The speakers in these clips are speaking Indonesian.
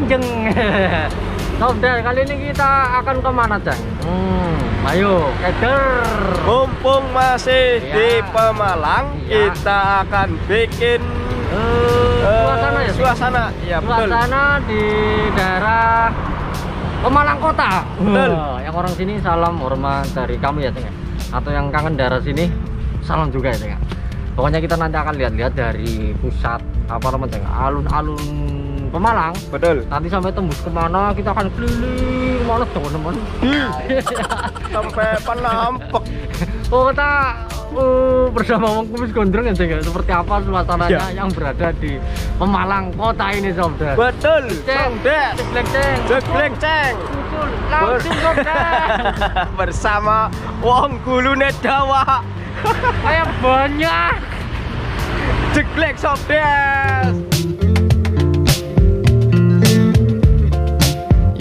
moto pinjeng. Saudara, kali ini kita akan ke mana, Cang? Hmm, ayo, keder. Mumpung masih Iya. di Pemalang, Iya. kita akan bikin eh, suasana ya, Cang? suasana. Ya, betul. Suasana di daerah Pemalang Kota. Betul. Wah, yang orang sini salam hormat dari kami ya, Ceng. ya? Atau yang kangen daerah sini, salam juga ya, Ceng. ya? Pokoknya kita nanti akan lihat-lihat dari pusat apa namanya, Ceng? Alun-alun Pemalang. Betul. Nanti sampai tembus ke mana kita akan keliling mana teman-teman. Sampai penampek. Oh kita uh, bersama Wong Kumis Gondrong ya Ceng, ya? seperti apa suasananya Ya. yang berada di Pemalang kota ini saudara. Betul. Ceng, ceklek ceng, Jeglek ceng. Betul, langsung saudara. Bersama wong gulune dawa. Kayak banyak. Jeglek Sobdes.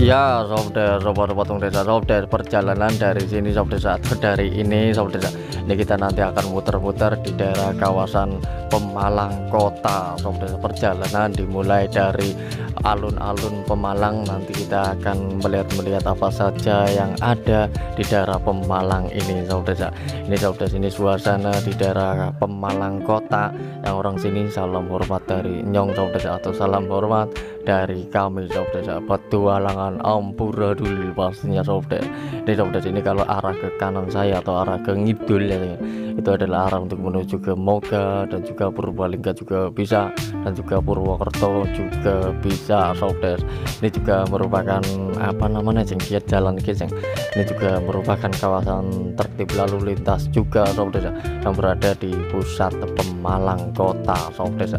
Ya, saudara, sobat potong desa, saudara perjalanan dari sini, saudara, atau dari ini, saudara. Ini kita nanti akan muter-muter di daerah kawasan Pemalang Kota, saudara. Perjalanan dimulai dari alun-alun Pemalang. Nanti kita akan melihat-melihat apa saja yang ada di daerah Pemalang ini, saudara. Ini saudara, ini suasana di daerah Pemalang Kota. Yang orang sini salam hormat dari Nyong, saudara, atau salam hormat dari kami saudara petualangan ampuradul pastinya saudara ini saudara ini kalau arah ke kanan saya atau arah ke ngidul ya itu adalah arah untuk menuju ke Moga dan juga Purbalingga juga bisa dan juga Purwokerto juga bisa saudara ini juga merupakan apa namanya jeng jalan ki, jeng ini juga merupakan kawasan tertib lalu lintas juga saudara yang berada di pusat Pemalang kota saudara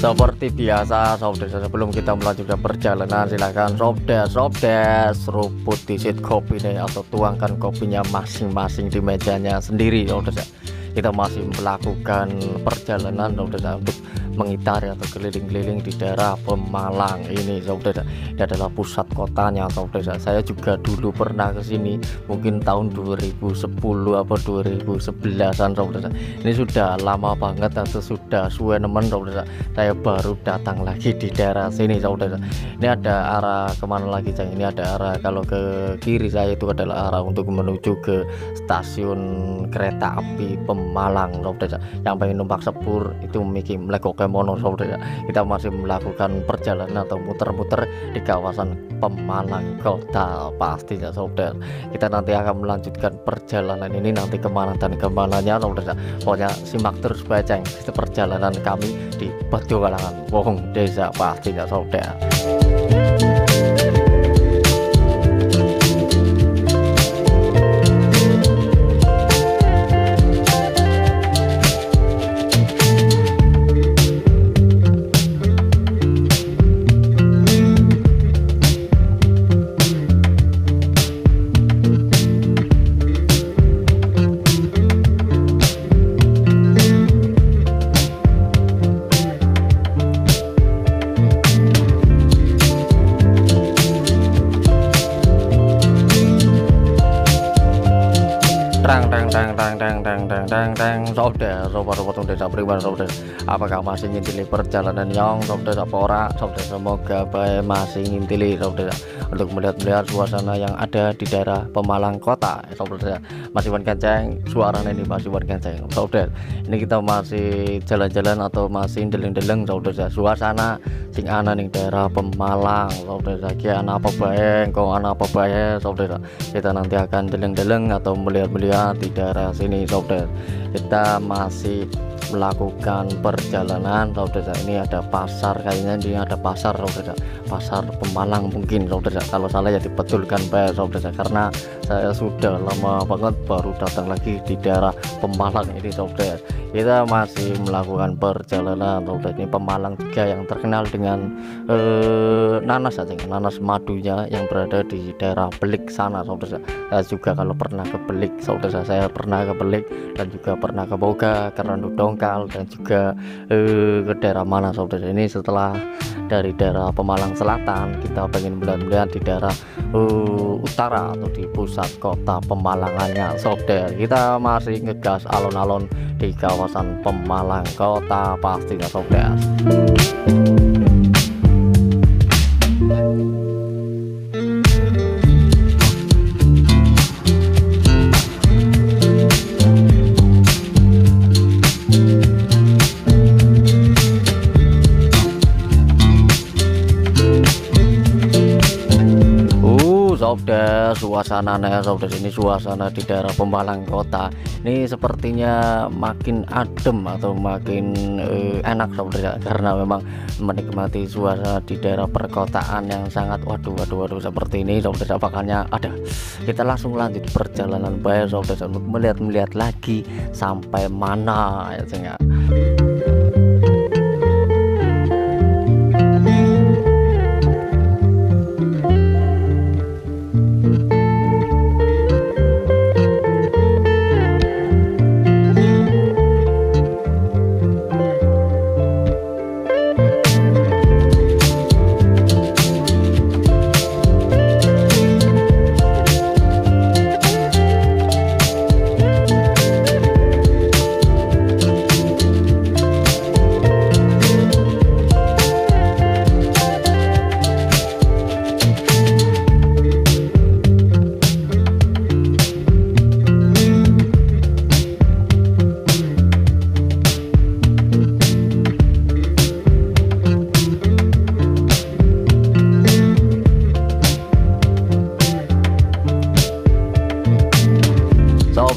seperti biasa saudara sebelum kita melanjutkan perjalanan silahkan sobdes sobdes seruput disit kopi nih atau tuangkan kopinya masing-masing di mejanya sendiri saudara kita masih melakukan perjalanan untuk mengitari atau keliling-keliling di daerah Pemalang ini. Saudara ini adalah pusat kotanya saudara saya juga dulu pernah ke sini mungkin tahun 2010 apa 2011an saudara ini sudah lama banget atau sudah suwe nemen saudara saya baru datang lagi di daerah sini saudara ini ada arah ke mana lagi Cang? Ini ada arah kalau ke kiri saya itu adalah arah untuk menuju ke stasiun kereta api Pemalang saudara yang pengen numpak sepur itu memiliki melekoke mono saudara. Kita masih melakukan perjalanan atau muter-muter di kawasan Pemalang kota pastinya saudara. Kita nanti akan melanjutkan perjalanan ini nanti ke mana dan ke mananya saudara. Pokoknya simak terus baca perjalanan kami di petualangan Wong Desa pastinya saudara tank saudara sobat desa pribadi saudara apakah masih ngintili perjalanan yang saudara apa ora saudara semoga baik masih ngintili saudara untuk melihat-melihat suasana yang ada di daerah Pemalang kota. Saudara masih wan kenceng suaranya ini masih wan kenceng. Saudara ini kita masih jalan-jalan atau masih deleng-deleng saudara suasana sing ana ning daerah Pemalang. Saudara ki ana apa bae kok ana apa bae saudara kita nanti akan deleng-deleng atau melihat-melihat di daerah sini. Saudara kita masih melakukan perjalanan saudara ini ada pasar kayaknya ini ada pasar saudara pasar Pemalang mungkin saudara kalau salah ya dibetulkan baik saudara karena saya sudah lama banget baru datang lagi di daerah Pemalang ini saudara kita masih melakukan perjalanan saudara ini Pemalang juga yang terkenal dengan eh, nanas saja nanas madunya yang berada di daerah Belik sana saudara saya juga kalau pernah ke Belik saudara saya pernah ke Belik dan juga pernah ke Boga ke Tongkal dan juga eh, ke daerah mana saudara ini setelah dari daerah Pemalang Selatan kita pengen melihat-melihat di daerah uh, utara atau di pusat kota Pemalangannya. Saudara kita masih ngegas alon-alon di kawasan Pemalang kota pastinya saudara suasana nih Sobda ini suasana di daerah Pemalang kota. Ini sepertinya makin adem atau makin eh, enak Sobda karena memang menikmati suasana di daerah perkotaan yang sangat waduh waduh waduh seperti ini Sobda makanya ada? Kita langsung lanjut perjalanan bayar Sobda untuk melihat-melihat lagi sampai mana ya sehingga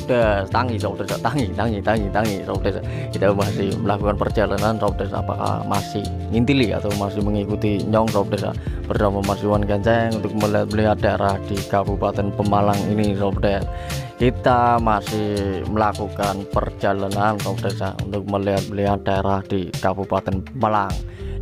Robdes tangi Robdes tangi tangi tangi tangi Robdes kita masih melakukan perjalanan Robdes apakah masih ngintili atau masih mengikuti nyong Robdes bersama Mas Iwan Ganceng untuk melihat, daerah di Kabupaten Pemalang ini Robdes kita masih melakukan perjalanan Robdes untuk melihat-melihat daerah di Kabupaten Pemalang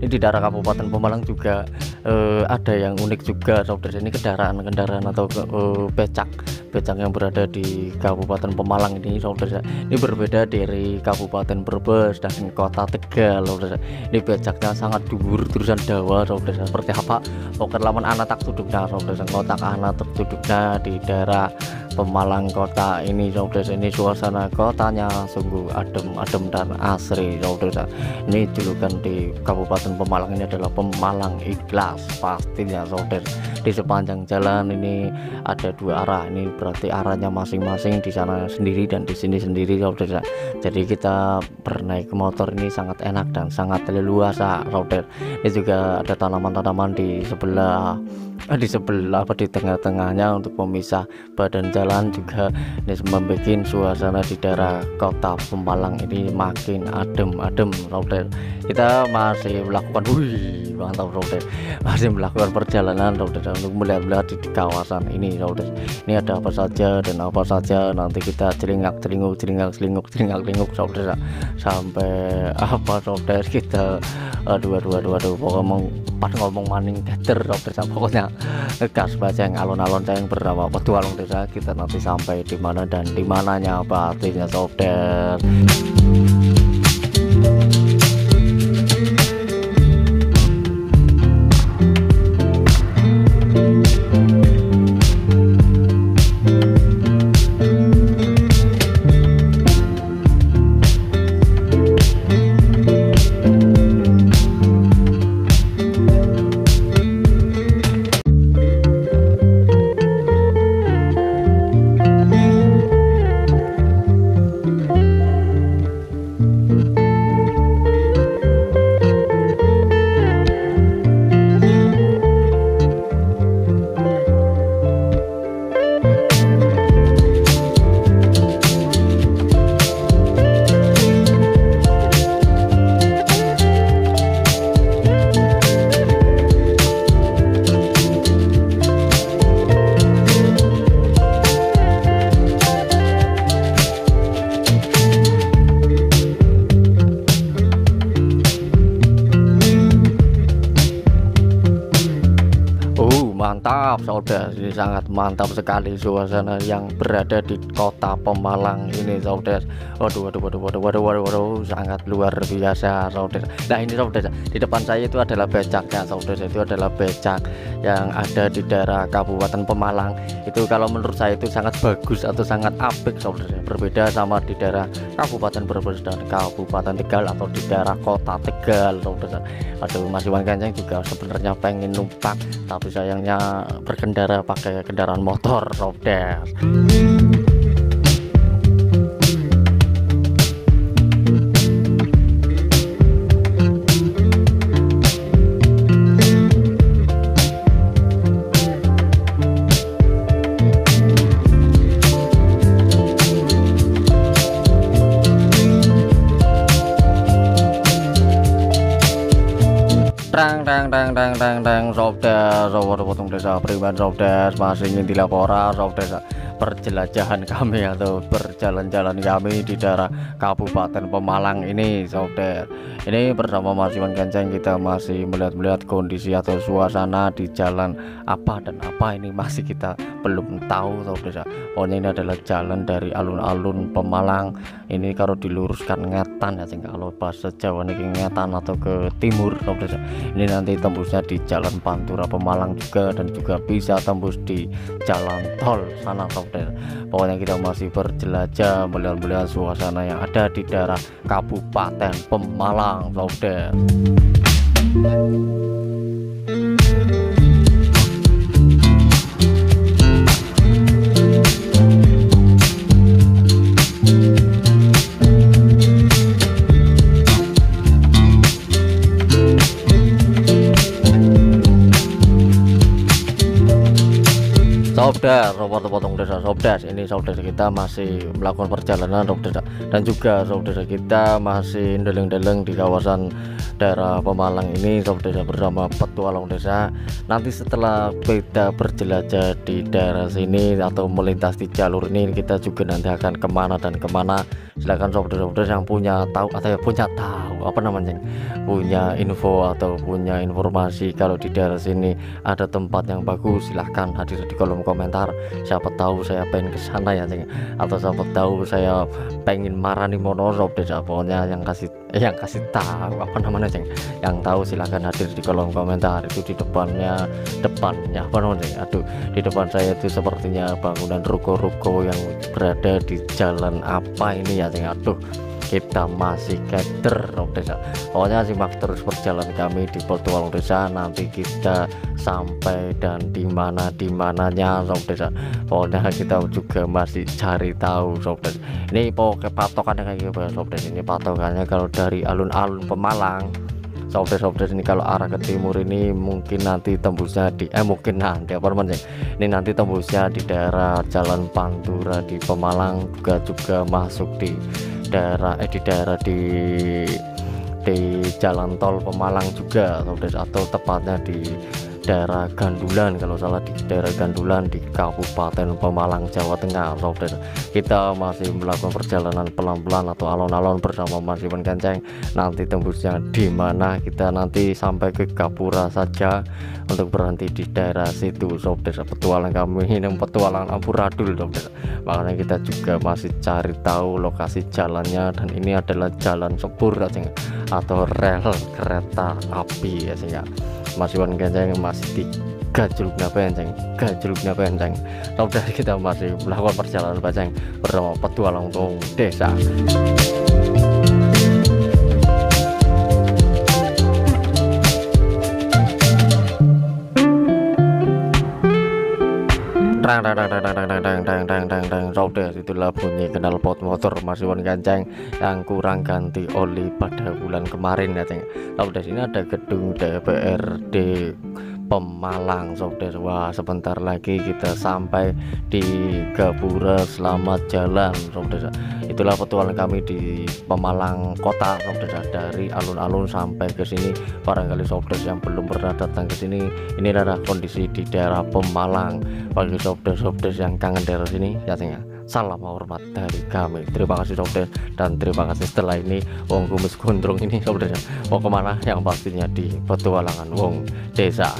ini di daerah Kabupaten Pemalang juga uh, ada yang unik juga saudara ini kendaraan-kendaraan atau uh, becak becak yang berada di Kabupaten Pemalang ini saudara. Ini berbeda dari Kabupaten Brebes dan Kota Tegal saudara. Ini becaknya sangat dhuwur terusan dawa saudara. Seperti apa? Pokoknya laman anak tak duduknya saudara. Kotak anak terduduknya di daerah Pemalang kota ini saudara. Ini suasana kotanya sungguh adem adem dan asri saudara. Ini julukan di Kabupaten Pemalang ini adalah Pemalang Ikhlas. Pastinya saudara di sepanjang jalan ini ada dua arah. Ini berarti arahnya masing-masing di sana sendiri dan di sini sendiri saudara jadi kita bernaik motor ini sangat enak dan sangat leluasa saudara ini juga ada tanaman-tanaman di sebelah di sebelah apa di tengah-tengahnya untuk memisah badan jalan juga ini membuat suasana di daerah kota Pemalang ini makin adem-adem Robert kita masih melakukan wih mantap Robert masih melakukan perjalanan Robert untuk melihat-lihat di kawasan ini Robert ini ada apa saja dan apa saja nanti kita celingak celinguk celingak celinguk celingak celinguk Robert sampai apa Robert kita aduh aduh aduh aduh pokoknya pas ngomong maning gader Robert pokoknya gas bajeng alon-alon yang bernama petualang desa kita nanti sampai di mana dan di mananya apa artinya software mantap saudara. Ini sangat mantap sekali suasana yang berada di kota Pemalang ini saudara. Waduh waduh waduh waduh waduh waduh, waduh sangat luar biasa saudara. Nah ini saudara di depan saya itu adalah becaknya saudara. Itu adalah becak yang ada di daerah Kabupaten Pemalang. Itu kalau menurut saya itu sangat bagus atau sangat apik saudara. Berbeda sama di daerah Kabupaten Brebes dan Kabupaten Tegal atau di daerah kota Tegal saudara. Aduh Mas Iwan Kenceng juga sebenarnya pengen numpak tapi sayangnya berkendara pakai kendaraan motor roda Tang tang tang tang tang Sobdes Sobat potong desa pribadi. Sobdes masih ingin dilapora Sobdes perjelajahan kami atau berjalan-jalan kami di daerah Kabupaten Pemalang ini Sobdes ini bersama Mas Iwan Kenceng kita masih melihat-melihat kondisi atau suasana di jalan apa dan apa ini masih kita belum tahu Sobdes pokoknya ini adalah jalan dari alun-alun Pemalang. Ini kalau diluruskan ngetan ya kalau bahasa Jawa ini ngetan atau ke timur Sobdes ini nanti tembusnya di Jalan Pantura Pemalang juga dan juga bisa tembus di Jalan Tol sana Software. Pokoknya kita masih berjelajah melihat-melihat suasana yang ada di daerah Kabupaten Pemalang Software Sobdas, robot potong desa Sobdas. Ini saudara kita masih melakukan perjalanan saudara dan juga saudara kita masih deleng-deleng di kawasan daerah Pemalang ini saudara bersama petualang desa. Nanti setelah kita berjelajah di daerah sini atau melintas di jalur ini kita juga nanti akan ke mana dan ke mana silakan saudara-saudara yang punya tahu atau ya punya tahu apa namanya punya info atau punya informasi. Kalau di daerah sini ada tempat yang bagus silahkan hadir di kolom komentar. Siapa tahu saya pengen ke sana ya ceng atau siapa tahu saya pengen marah nih monorop deh pokoknya yang kasih yang kasih tahu apa namanya ceng yang tahu silahkan hadir di kolom komentar. Itu di depannya depannya apa namanya aduh di depan saya itu sepertinya bangunan ruko-ruko yang berada di jalan apa ini ya ceng aduh kita masih keder desa pokoknya simak terus perjalanan kami di petualang desa nanti kita sampai dan di mana di mananya sob desa pokoknya kita juga masih cari tahu sob desa ini pokoknya patokannya kayak gitu sob desa ini patokannya kalau dari alun-alun Pemalang. Sobat-sobat ini kalau arah ke timur ini mungkin nanti tembusnya di eh mungkin nanti apa namanya ini nanti tembusnya di daerah Jalan Pantura di Pemalang juga juga masuk di daerah eh di daerah di di jalan tol Pemalang juga atau tepatnya di daerah Gandulan kalau salah di daerah Gandulan di Kabupaten Pemalang Jawa Tengah saudara kita masih melakukan perjalanan pelan-pelan atau alon-alon bersama Mas Iwan Kenceng nanti tembusnya di mana? Kita nanti sampai ke Kapura saja untuk berhenti di daerah situ saudara petualang kami ini petualangan ampuradul saudara makanya kita juga masih cari tahu lokasi jalannya dan ini adalah jalan sepur atau rel kereta api ya sehingga Mas Iwan Kenceng masih di gajuluknya penceng gajuluknya penceng sudah kita masih melakukan perjalanan penceng bersama petualang untuk desa. Tang tang tang tang tang tang tang tang tang rodes itulah bunyi knalpot motor Marsiwan Kanceng yang kurang ganti oli pada bulan kemarin ya rodes ini ada gedung DPRD Pemalang saudara. Wah sebentar lagi kita sampai di Gapura. Selamat jalan saudara. Itulah petualang kami di Pemalang kota saudara. Dari alun-alun sampai ke sini barangkali saudara yang belum pernah datang ke sini ini adalah kondisi di daerah Pemalang. Bagi saudara-saudara yang kangen daerah sini ya tinggal salam hormat dari kami. Terima kasih dokter dan terima kasih. Setelah ini wong kumis gondrong ini saudara mau ke mana? Yang pastinya di petualangan wong desa.